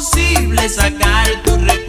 imposible sacar tu recuerdo.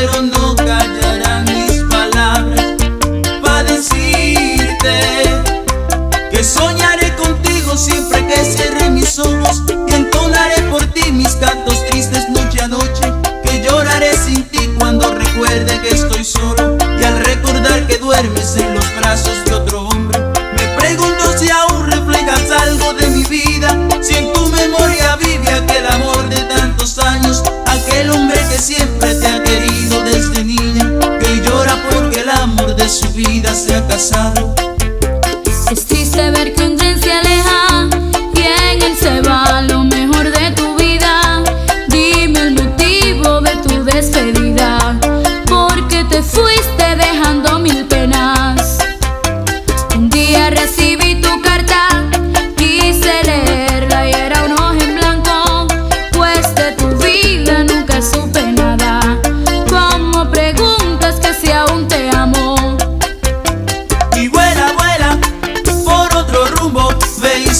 pero no callarán mis palabras para decirte que soñaré contigo siempre que cierre mis ojos y entonaré por ti mis cantos tristes noche a noche, que lloraré sin ti cuando recuerde que estoy solo y al recordar que duermes en los brazos de otro hombre, me pregunto si aún reflejas algo de mi vida, si en tu memoria vive aquel amor de tantos años, aquel hombre que siempre te su vida se ha casado.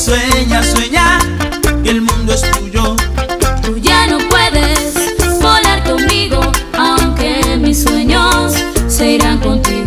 Sueña, sueña, que el mundo es tuyo. Tú ya no puedes volar conmigo, aunque mis sueños se irán contigo.